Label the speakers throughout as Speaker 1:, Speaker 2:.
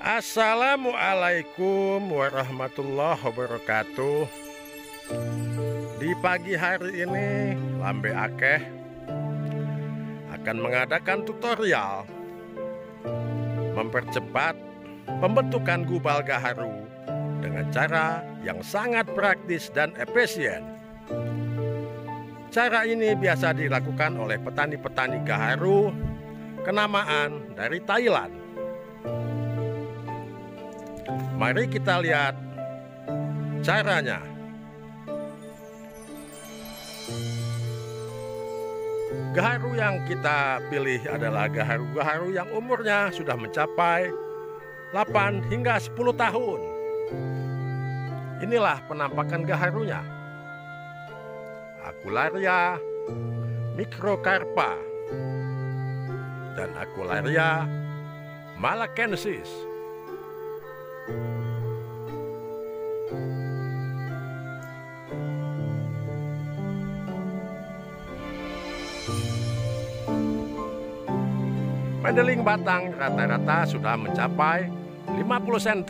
Speaker 1: Assalamualaikum warahmatullahi wabarakatuh. Di pagi hari ini Lambe Akeh akan mengadakan tutorial Mempercepat pembentukan gubal gaharu dengan cara yang sangat praktis dan efisien. Cara ini biasa dilakukan oleh petani-petani gaharu kenamaan dari Thailand Mari kita lihat caranya. Gaharu yang kita pilih adalah gaharu-gaharu yang umurnya sudah mencapai 8 hingga 10 tahun. Inilah penampakan gaharunya. Akularia microcarpa dan Akularia malakensis. Mendeling batang rata-rata sudah mencapai 50 cm.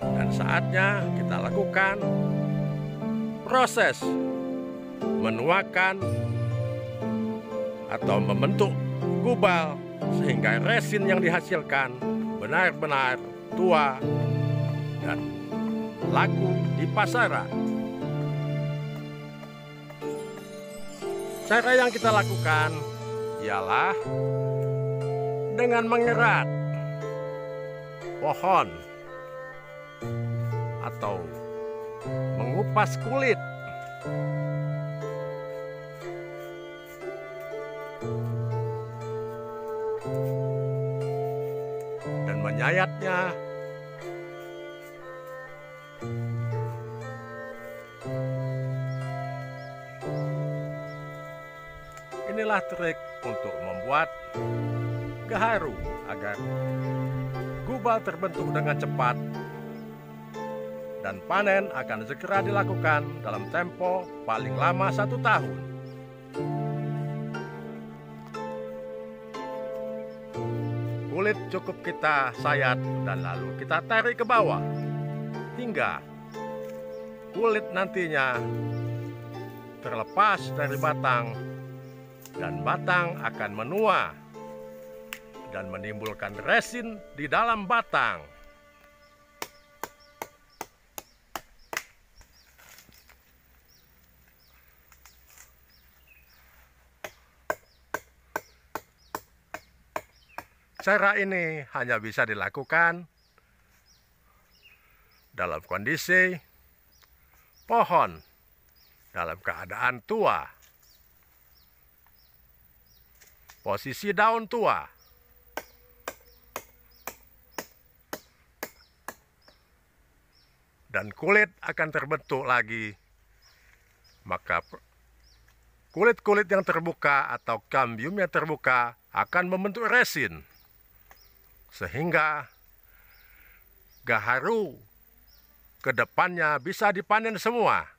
Speaker 1: Dan saatnya kita lakukan proses menuakan atau membentuk gubal sehingga resin yang dihasilkan benar-benar tua dan laku di pasaran. Cara yang kita lakukan ialah dengan mengerat pohon atau mengupas kulit. Dan menyayatnya Inilah trik untuk membuat gaharu agar gubal terbentuk dengan cepat dan panen akan segera dilakukan dalam tempo paling lama satu tahun. Kulit cukup kita sayat dan lalu kita tarik ke bawah hingga kulit nantinya terlepas dari batang dan batang akan menua dan menimbulkan resin di dalam batang. Cara ini hanya bisa dilakukan dalam kondisi pohon dalam keadaan tua. Posisi daun tua. Dan kulit akan terbentuk lagi. Maka kulit-kulit yang terbuka atau kambium yang terbuka akan membentuk resin sehingga gaharu ke depannya bisa dipanen semua.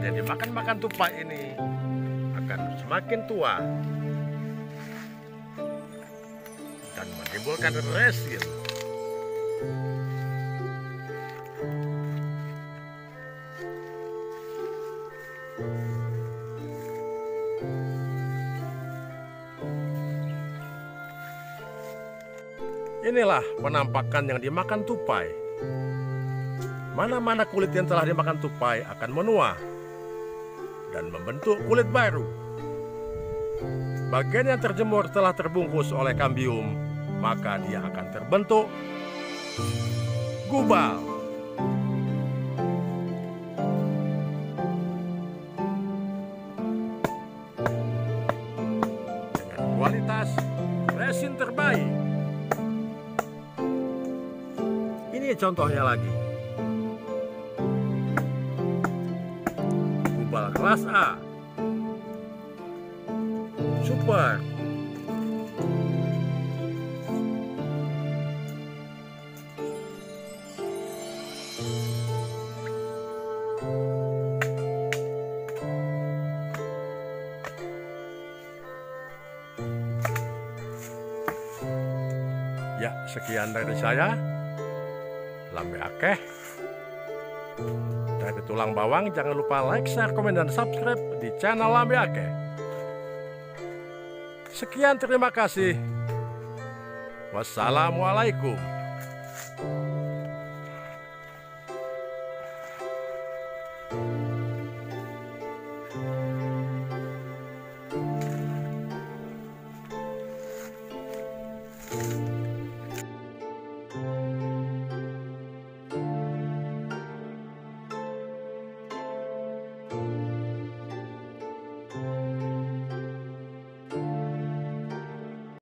Speaker 1: Yang dimakan-makan tupai ini akan semakin tua dan menimbulkan resin. Inilah penampakan yang dimakan tupai. Mana-mana kulit yang telah dimakan tupai akan menua dan membentuk kulit baru. Bagian yang terjemur telah terbungkus oleh kambium, maka dia akan terbentuk gubal. Dengan kualitas resin terbaik. Ini contohnya lagi. Kelas A. Super. Ya, sekian dari saya. Lambe akeh. Dari tulang bawang, jangan lupa like, share, komen, dan subscribe di channel Lambe Akeh. Sekian terima kasih. Wassalamualaikum.